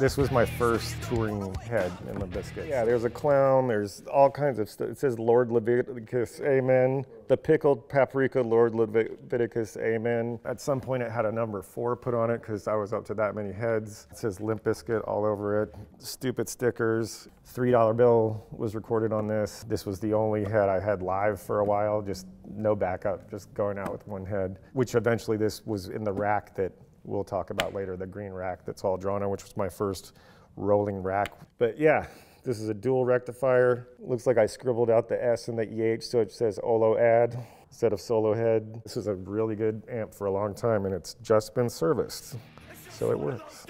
This was my first touring head in the Bizkit. Yeah, there's a clown, there's all kinds of stuff. It says Lord Leviticus, Amen. The pickled paprika, Lord Leviticus, Amen. At some point it had a number four put on it because I was up to that many heads. It says Limp Bizkit all over it. Stupid stickers. $3 bill was recorded on this. This was the only head I had live for a while, just no backup, just going out with one head, which eventually this was in the rack that we'll talk about later, the green rack that's all drawn on, which was my first rolling rack. But yeah, this is a dual rectifier. Looks like I scribbled out the S and the EH, so it says Olo add instead of solo head. This is a really good amp for a long time, and it's just been serviced, so it works.